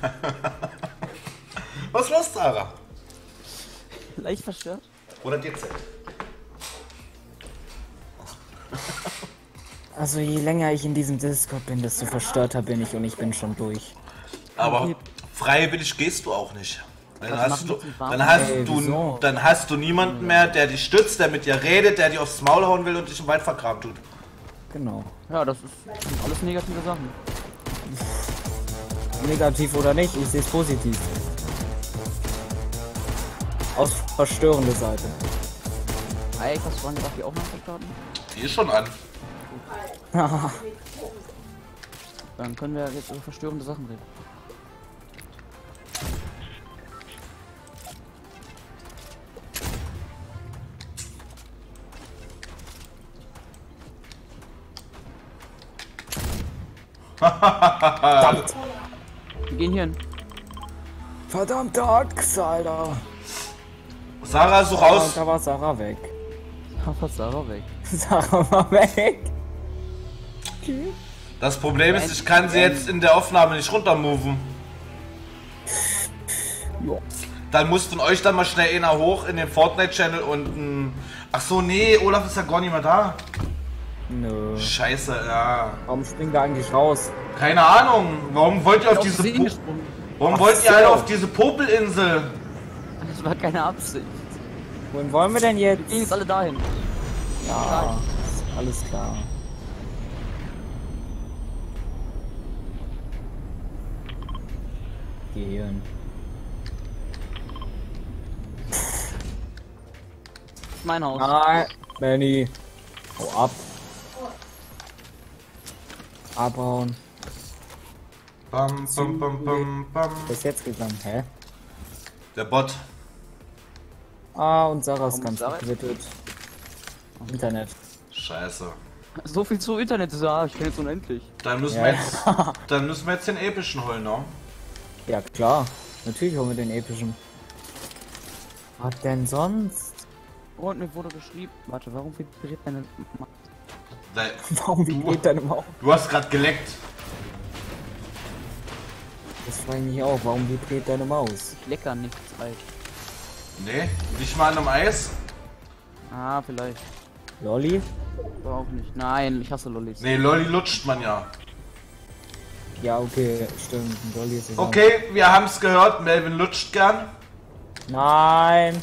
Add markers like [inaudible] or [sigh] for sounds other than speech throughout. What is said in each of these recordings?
[laughs] Was los, Sarah? Leicht verstört. Oder GZ? Also je länger ich in diesem Discord bin, desto verstörter bin ich und ich bin schon durch. Aber freiwillig gehst du auch nicht. Dann hast, du, dann, hast Ey, du, wieso? dann hast du niemanden mehr, der dich stützt, der mit dir redet, der dich aufs Maul hauen will und dich im Wald vergraben tut. Genau. Ja, das ist sind alles negative Sachen. Negativ oder nicht, ich sehe es positiv. Aus verstörende Seite. Alex, hast du vorhin gesagt, die Aufnahme zu starten? Die ist schon an. [laughs] Dann können wir jetzt über verstörende Sachen reden. [laughs] Verdammt! Wir gehen hier hin. Verdammt, Axt, Alter! Sarah, such Und raus. da war Sarah weg. Aber Sarah weg. [laughs] Sarah war weg. Das Problem ist, ich kann sie jetzt in der Aufnahme nicht runtermoven. Jo. Dann muss von euch dann mal schnell einer hoch in den Fortnite-Channel und ein... Ach so, nee, Olaf ist ja gar nicht mehr da. Nö. Scheiße, ja. Warum springen wir eigentlich raus? Keine Ahnung. Warum wollt ihr auf diese... Po. Warum Ach wollt ihr alle auf diese Popelinsel? Das war keine Absicht. Wohin wollen wir denn jetzt? Wir gehen jetzt alle dahin. Ja, alles klar. Ist mein Haus. Nein, Benny. Hau ab. Abhauen. Bam, bam, bam, bam, bam. Wer ist jetzt gegangen? Hä? Der Bot. Ah, und Sarah ist ganz Sarah? gequittet. Internet. Scheiße. So viel zu Internet. Ja, ich kann jetzt unendlich. Dann müssen, Ja. wir jetzt, [laughs] dann müssen wir jetzt den epischen holen, ne? Ja, klar. Natürlich holen wir den epischen. Was denn sonst? Und mir wurde geschrieben. Warte, warum vibriert Da- [laughs] Warum vibriert deine Maus? Du hast gerade geleckt. Das frage ich mich auch. Warum vibriert deine Maus? Lecker nichts alt. Nee, nicht mal an einem Eis? Ah, vielleicht. Lolli? Auch nicht. Nein, ich hasse Lollis. Nee, Lolli lutscht man ja. Ja, okay, stimmt. Lolli ist es. Okay, wir haben's gehört, Melvin lutscht gern. Nein!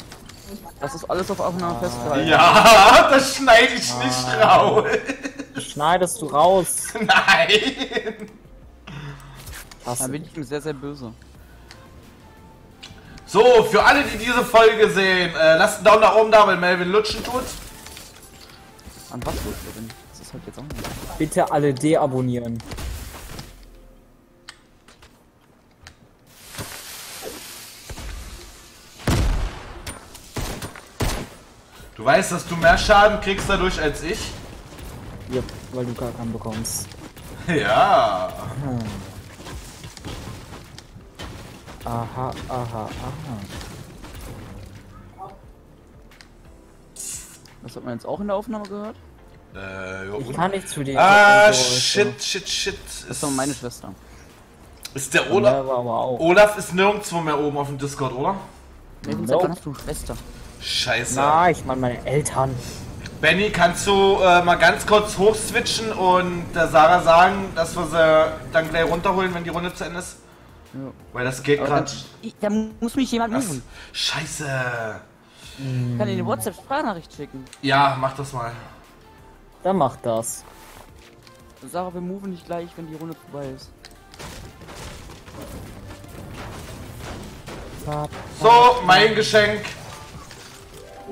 Das ist alles auf Aufnahme festgehalten. Ja, [laughs] das schneide ich nicht raus. Schneidest du raus? [laughs] Nein. Da Hasse. bin ich ihm sehr, sehr böse. So, für alle, die diese Folge sehen, äh, lasst einen Daumen nach oben da, weil Melvin lutschen tut. An was willst du denn? Das ist halt jetzt auch nicht. Bitte alle deabonnieren. Du weißt, dass du mehr Schaden kriegst dadurch als ich? Ja, weil du gar keinen bekommst. Ja. Aha, aha, aha. Das hat man jetzt auch in der Aufnahme gehört? Äh, ja, Ich kann nichts für die Ah, shit, shit, shit. Das Ist, doch meine Schwester. ist der Olaf... aber aber auch. Olaf ist nirgendwo mehr oben auf dem Discord, oder? Seit wann hast du Schwester? Scheiße. Na, ich meine meine Eltern. Benny, kannst du äh, mal ganz kurz hochswitchen und der Sarah sagen, dass wir sie dann gleich runterholen, wenn die Runde zu Ende ist? Ja. Weil das geht gerade. da muss mich jemand rufen. Scheiße. Ich kann dir eine WhatsApp-Sprachnachricht schicken. Ja, mach das mal. Dann mach das. Sarah, wir moven nicht gleich, wenn die Runde vorbei ist. So, mein Geschenk.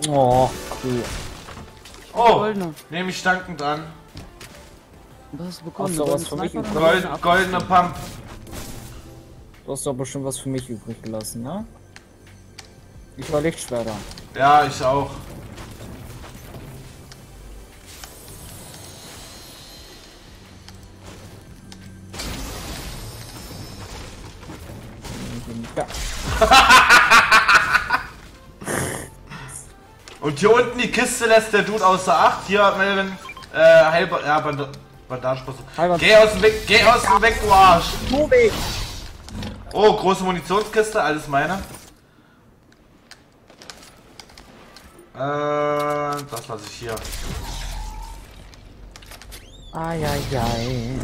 Oh, cool. Oh, Goldene. nehme ich dankend an. Was hast du bekommen? Hast du Eine was goldene für mich Gold, goldene Pump. Du hast doch bestimmt was für mich übrig gelassen, ne? Ich war Lichtschwerter. Ja, ich auch. Ja. [laughs] Und hier unten die Kiste lässt der Dude außer Acht. Hier, Melvin. Äh, Heilba ja, Band. Heilband- Geh aus dem Weg, geh aus dem Weg, du Arsch. Mubik! Oh, große Munitionskiste, alles meine. Äh, das lasse ich hier. Eieiei.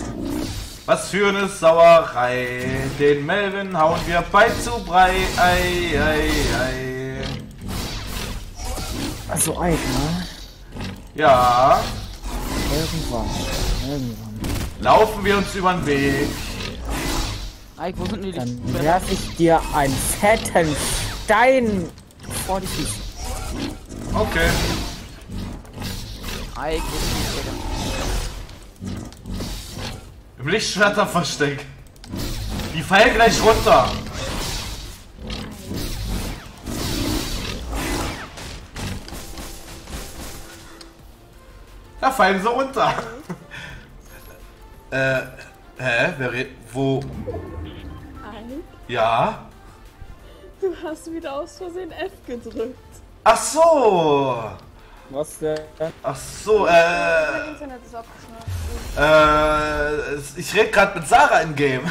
Was für eine Sauerei. Den Melvin hauen wir bei zu Brei. Ei, ei, ei. Also Eik, ne? Ja, Irgendwann. Irgendwann. laufen wir uns über den Weg. Ike, wo sind die Dann werf ich dir einen fetten Stein vor die Füße. Okay. Ike, wo sind die Lichtschwerter? Im Lichtschwerterversteck. Die fallen gleich runter. Da fallen sie runter. [laughs] äh, hä? Wer red wo? Ja? du hast wieder aus Versehen F gedrückt. Ach so. Was denn? Ach so, Mein äh, Internet ist abgeschnitten. äh, ich rede gerade mit Sarah im Game.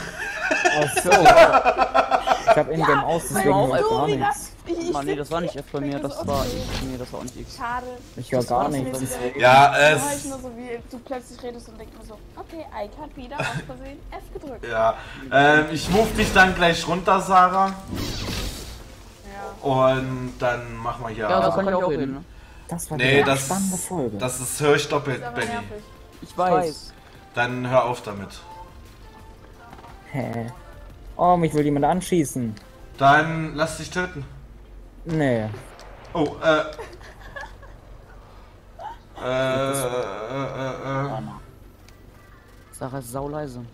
Ach so. [laughs] Ich hab Ingame aus, deswegen auch gar nichts. Das? Ich, ich Mann, nee, das war nicht. F bei mir, das war. X. Nee, das war auch nicht X. Schade. Ich höre gar nicht. Ja, höre ich es. nur so, wie du plötzlich redest und denk mir so, okay, Ike hat wieder aus Versehen F gedrückt. Ja, ähm, ich move dich dann gleich runter, Sarah. Ja. Und dann machen wir hier. Ja, das kann ich auch reden, ne? Das war nee, das, spannende Folge. das ist höre ich doppelt, Benny. nervig. Ich weiß. Dann hör auf damit. Hä? Oh, mich will jemand anschießen. Dann lass dich töten. Nee. Oh, äh. Äh, äh, äh, äh. Sarah ist sauleise.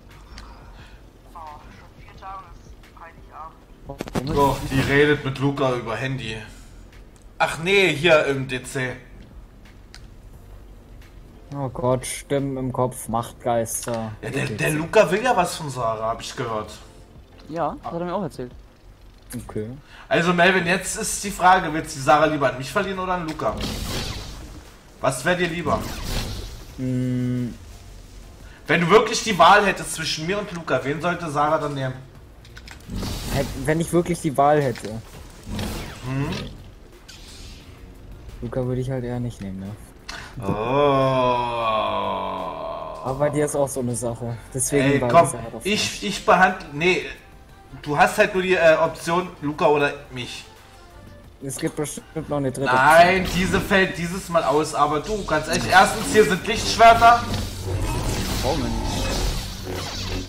Oh, die redet mit Luca über Handy. Ach nee, hier im DC. Oh Gott, Stimmen im Kopf, Machtgeister. Ja, der, der Luca will ja was von Sarah, hab ich gehört. Ja, das hat er mir auch erzählt. Okay. Also Melvin, jetzt ist die Frage, willst du die Sarah lieber an mich verlieren oder an Luca? Was wäre dir lieber? Mm, Wenn du wirklich die Wahl hättest zwischen mir und Luca, wen sollte Sarah dann nehmen? wenn ich wirklich die Wahl hätte. Hm? Luca würde ich halt eher nicht nehmen, ne? Oh. Aber bei dir ist auch so eine Sache. Deswegen Ey, komm, halt ich, ich behandle. Nee, du hast halt nur die äh, Option Luca oder mich. Es gibt bestimmt noch eine dritte. Nein, diese fällt dieses Mal aus, aber du, ganz ehrlich, erstens hier sind Lichtschwerter nicht.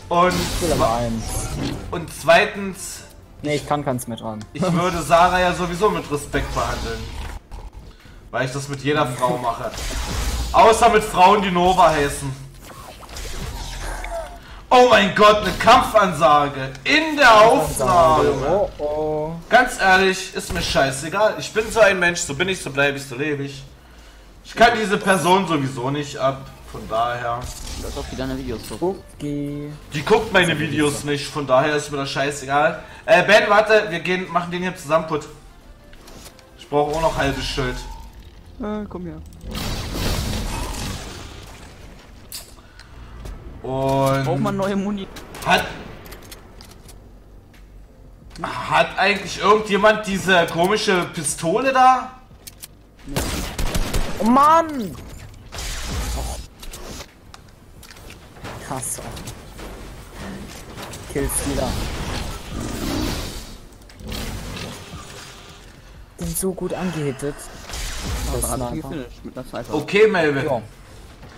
und, Ich will aber eins. und zweitens, Nee, ich kann keins mehr dran. ich würde Sarah ja sowieso mit Respekt behandeln. Weil ich das mit jeder Frau mache. Außer mit Frauen, die Nova heißen. Oh mein Gott, eine Kampfansage in der Aufnahme. Oh oh. Ganz ehrlich, ist mir scheißegal. Ich bin so ein Mensch, so bin ich, so bleibe ich, so lebe ich. Ich kann diese Person sowieso nicht ab. Von daher. Das auch wie deine Videos so. Cookie. Die guckt meine Videos nicht, von daher ist mir das scheißegal. Äh, Ben, warte, wir gehen, machen den hier zusammen putt. Ich brauche auch noch halbes Schild. Äh, komm her. Braucht man Und neue Muni. hat. Hat eigentlich irgendjemand diese komische Pistole da? Oh Mann! Oh. Krass. Kills wieder. Den so gut angehittet. Das Da ist gefinisht mit einer Sniper. Okay, Melvin. Ja.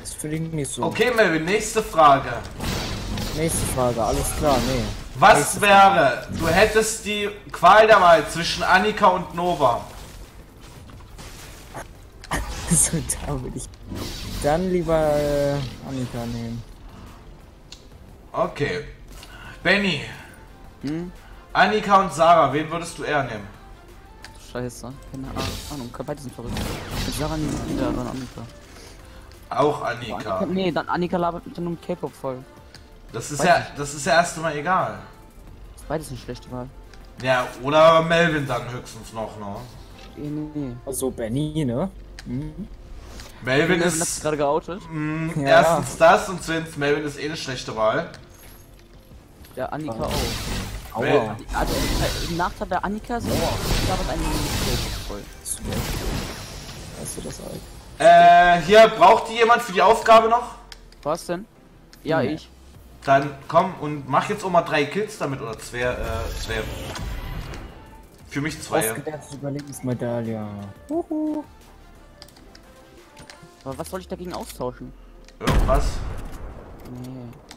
Das finde ich nicht so. Okay, Melvin, nächste Frage. Nächste Frage, alles klar, nee. Was wäre, du hättest die Qual der Wahl zwischen Annika und Nova? [laughs] So, da würde ich dann lieber äh, Annika nehmen. Okay. Benny, Hm? Annika und Sarah, wen würdest du eher nehmen? Scheiße. Keine Ahnung. Beide sind verrückt. Sarah nie wieder, dann Annika. Auch Annika. Annika. Nee, dann Annika labert mit dem K-Pop voll. Das ist Weiß ja, ich. das ist ja erst einmal egal. Ist beides eine schlechte Wahl. Ja, oder Melvin dann höchstens noch, ne? Eh, nee, nee. Also Benny, ne? Mhm. Melvin sich ist gerade geoutet. mh, Ja. erstens das und zweitens Melvin ist eh eine schlechte Wahl. Der Annika Oh. auch. Aua. Also, äh, im Nachteil der Annika sind labert einen mit K-Pop voll. Weißt du das alt? Äh, hier braucht die jemand für die Aufgabe noch? Was denn? Ja, Nee. ich. Dann komm und mach jetzt auch mal drei Kills damit oder zwei, äh, zwei. Für mich zwei. Überlebensmedaille. Aber was soll ich dagegen austauschen? Irgendwas.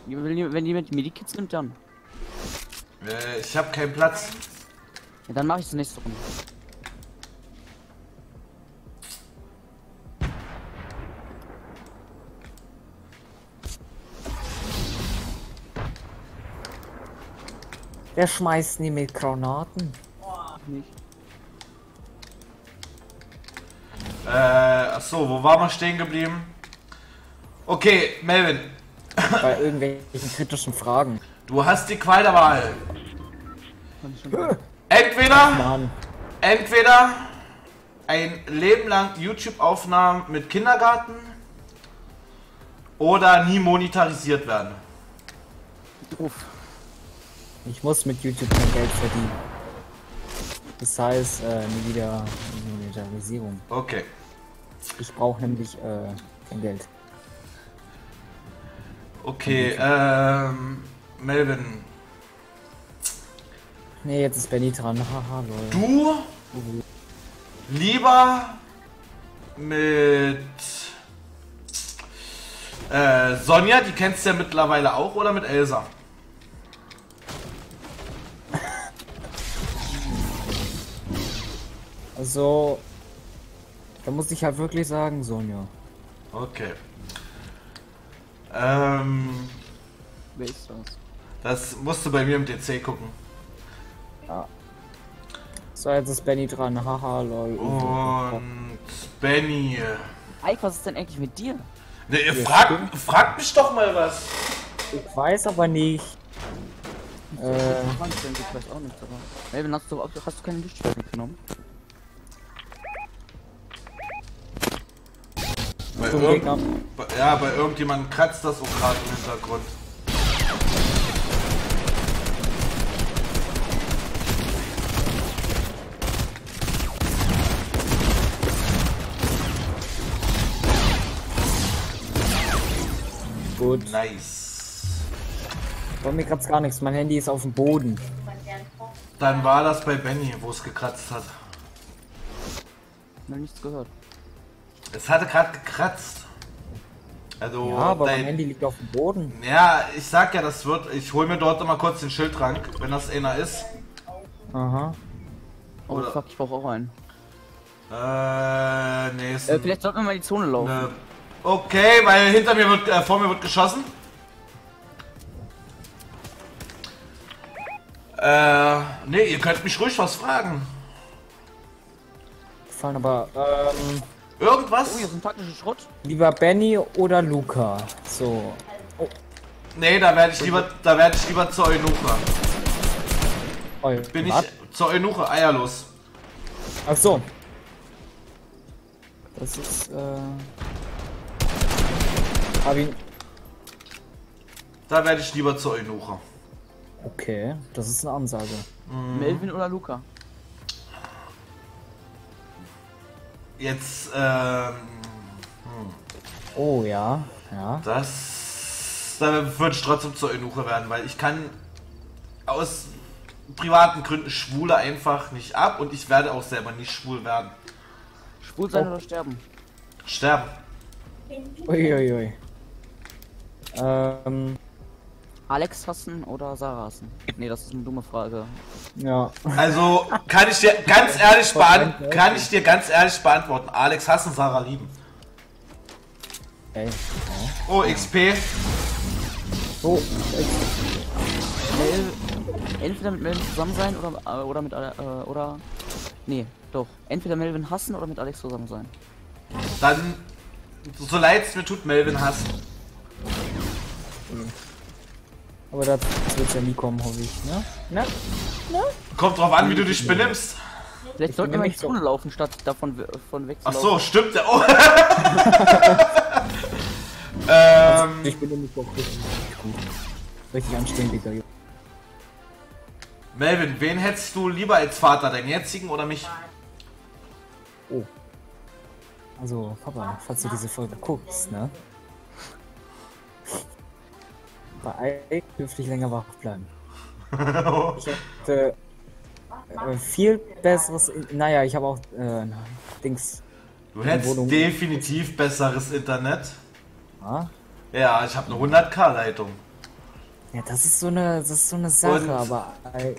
Nee. Wenn, wenn jemand Medikits nimmt, dann. Äh, ich habe keinen Platz. Ja, dann mache ich das nächste Runde. Wer schmeißt nie mit Granaten? Nicht. Äh, achso, wo waren wir stehen geblieben? Okay, Melvin, [laughs] Bei irgendwelchen kritischen Fragen. du hast die Qual der Wahl. Entweder, entweder ein Leben lang YouTube-Aufnahmen mit Kindergarten oder nie monetarisiert werden. Uff. Ich muss mit YouTube mein Geld verdienen. Das heißt, äh, nie wieder Monetarisierung. Okay. Ich brauche nämlich äh, kein Geld. Okay, ähm, Melvin, Nee, jetzt ist Benny dran. Haha, du lieber mit äh, Sonja, die kennst du ja mittlerweile auch, oder mit Elsa? Also, da muss ich halt wirklich sagen, Sonja. Okay. Ähm, Wer ist das? das musst du bei mir im DC gucken. So, jetzt ist Benny dran. Haha, lol. Und Benny. Ike, was ist denn eigentlich mit dir? Ne, ihr fragt, fragt mich doch mal was. Ich weiß aber nicht. Äh, Mann, ich denke, ich weiß auch nicht, aber. Melvin, hast du, hast du keine Lichtschwert mitgenommen? Bei zum irgend, ja, bei irgendjemandem kratzt das auch gerade im Hintergrund. Gut. Nice. Bei mir kratzt gar nichts. Mein Handy ist auf dem Boden. Dann war das bei Benny, wo es gekratzt hat. Noch nichts gehört. Es hatte gerade gekratzt. Also, Ja, aber mein dein, Handy liegt auf dem Boden. ja, ich sag ja, das wird. Ich hol mir dort immer kurz den Schildtrank, wenn das einer ist. Aha. Oh Oder- fuck, ich brauche auch einen. Äh, nee, ist Äh, ein- vielleicht sollten wir mal die Zone laufen. Ne, okay, weil hinter mir wird, äh, vor mir wird geschossen. Äh, nee, ihr könnt mich ruhig was fragen. Gefallen aber, ähm, Irgendwas? Oh, hier ist ein taktischer Schrott. lieber Benny oder Luca? So. Nee, da werde ich lieber, da werde ich lieber zur Eunuche. Oh, Bin ich zur Eunuche, eierlos. Ach so. Das ist, äh. Hab ihn. Da werde ich lieber zur Eunuche. Okay, das ist eine Ansage. Mhm. Melvin oder Luca? Jetzt, ähm, Oh ja, ja. das, da würde ich trotzdem zur Eunuche werden, weil ich kann aus privaten Gründen Schwule einfach nicht ab und ich werde auch selber nicht schwul werden. Schwul sein Oh. oder sterben? Sterben. Uiuiui. Ähm, Alex hassen oder Sarah hassen? Nee, das ist eine dumme Frage. ja. Also kann ich dir ganz ehrlich beantworten, kann ich dir ganz ehrlich beantworten. Alex hassen Sarah lieben. Ey. Oh, XP. So, Mel entweder mit Melvin zusammen sein oder äh, oder mit äh, oder nee, doch. Entweder Melvin hassen oder mit Alex zusammen sein. Dann, so leid es mir tut, Melvin hassen. Aber dazu wird's ja nie kommen, hoffe ich, ne? Ne? Kommt drauf an, wie du dich benimmst. Vielleicht Ich sollten wir in nicht die Zone laufen, statt davon von Ach wegzulaufen. so, stimmt ja. Oh. [laughs] ähm, Ich bin nämlich auch richtig gut. Richtig anständiger Junge. Melvin, wen hättest du lieber als Vater, deinen jetzigen oder mich? Oh. Also, Papa, falls du diese Folge guckst, ne? Bei Ike dürfte ich länger wach bleiben. [laughs] Ich hatte äh, viel besseres. Naja, ich habe auch äh, Dings. Du hättest Wohnung. definitiv besseres Internet. Ah? Ja, ich habe eine 100k-Leitung. Ja, das ist so eine, das ist so eine Sache, Und- aber äh,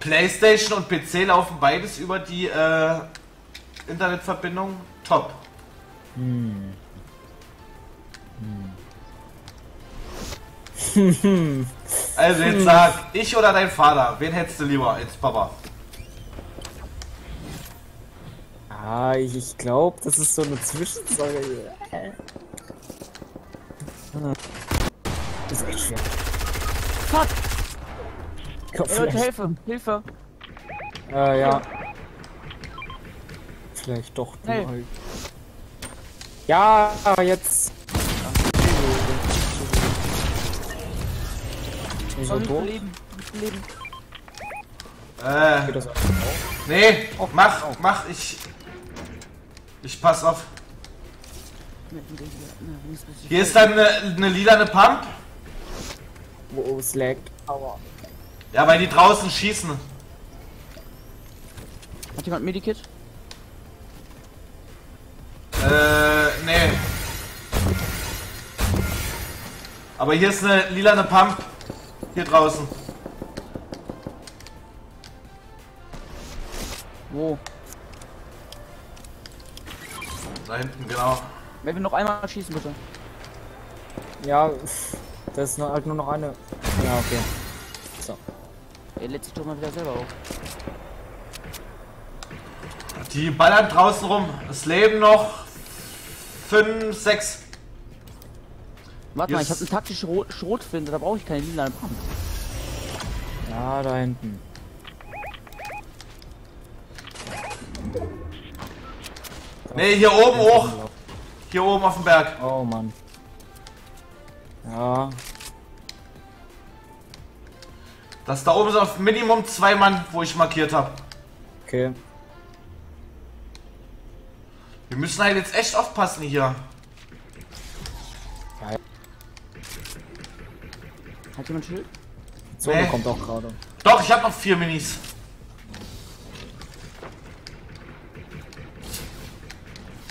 Playstation und PC laufen beides über die äh, Internetverbindung. Top. [laughs] Also jetzt sag, ich oder dein Vater, wen hättest du lieber als Papa? ah, ich, ich glaube, das ist so eine Zwischensache. hier. Ah. Ist echt schwer. Fuck! Komm, Ey, Leute, Hilfe! Hilfe! äh, ja. Vielleicht doch du Hey. halt. Ja, jetzt. So Soll ich doof. beleben? Nicht beleben. Äh, nee, mach, mach, ich. Ich pass auf. Hier ist dann eine, eine lilane Pump. Wo es laggt. Aua. Ja, weil die draußen schießen. Hat jemand Medikit? Äh, nee. Aber hier ist eine lilane Pump. Hier draußen. Wo? Da hinten, genau. Melvin noch einmal schießen, bitte. Ja, das ist nur- halt nur noch eine. Ja, okay. So. Er lädt sich doch mal wieder selber auf. Die ballern draußen rum. Es leben noch 5, 6. Warte mal, Yes. ich habe eine taktische Ro Schrotflinte, da brauche ich keine lila Pump. Ja, da hinten. Nee, hier oben hoch. Hier oben auf dem Berg. Oh Mann. Ja, Das da oben sind auf Minimum zwei Mann, wo ich markiert habe. okay. Wir müssen halt jetzt echt aufpassen hier. Hat jemand Schild? Zone Nee. kommt auch gerade. Doch, ich habe noch vier Minis.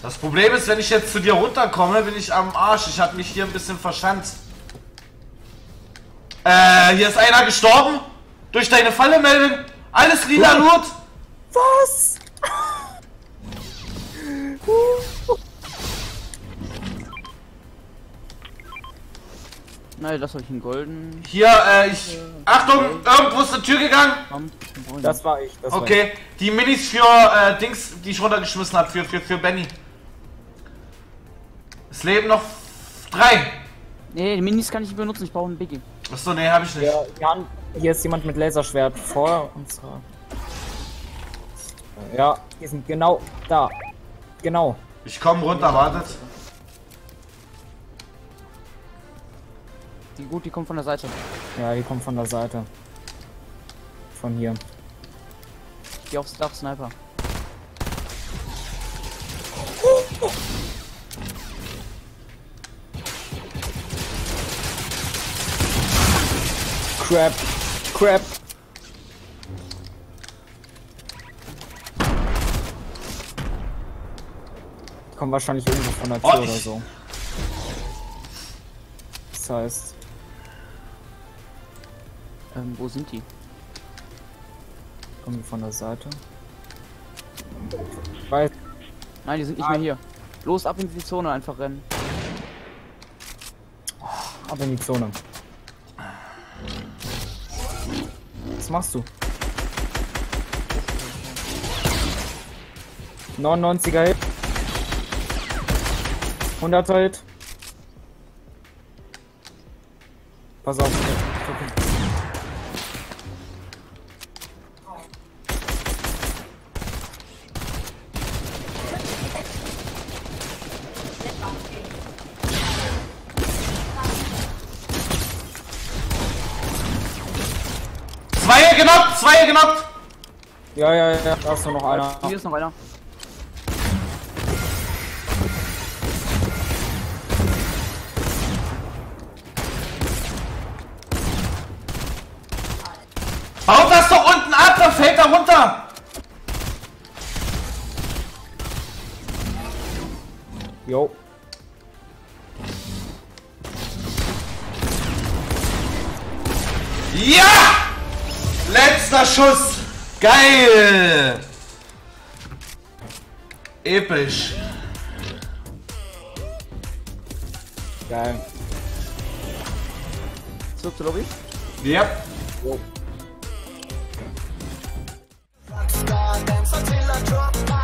Das Problem ist, wenn ich jetzt zu dir runterkomme, bin ich am Arsch. Ich habe mich hier ein bisschen verschanzt. Äh, hier ist einer gestorben. Durch deine Falle, Melvin. Alles lila Loot. Was? Nein, das habe ich einen golden Hier, äh, ich... Achtung, irgendwo ist eine Tür gegangen. Ich Das war ich. Das war Okay, die Minis für, äh, Dings, die ich runtergeschmissen habe, für, für, für Benny. Es leben noch drei. Nee, die Minis kann ich nicht benutzen, ich brauche einen Biggie. Achso, nee, habe ich ich. nicht. Ja, Jan, hier ist jemand mit Laserschwert vor uns. Ja, die sind genau da. Genau. Ich komme runter, wartet. Die gut, die kommt von der Seite. Ja, die kommen von der Seite. Von hier. Geh aufs Dach, Sniper. Crap. Crap. Die kommen wahrscheinlich irgendwo von der Tür Oh, oder so. Das heißt, Ähm, wo sind die? kommen die von der Seite. Ich weiß. Nein, die sind nicht mehr hier. Los, ab in die Zone, einfach rennen. Ab in die Zone. Was machst du? 99er Hit. 100er Hit. Pass auf. Zwei genockt, zwei genockt. Ja, ja, ja, da ist nur noch einer. Hier ist noch einer. Haut das doch unten ab, dann fällt er runter. Jo. Ja! Letzter Schuss. Geil. Episch. Geil. Zurück zur Lobby. Yep. Jo. Rockstar, dance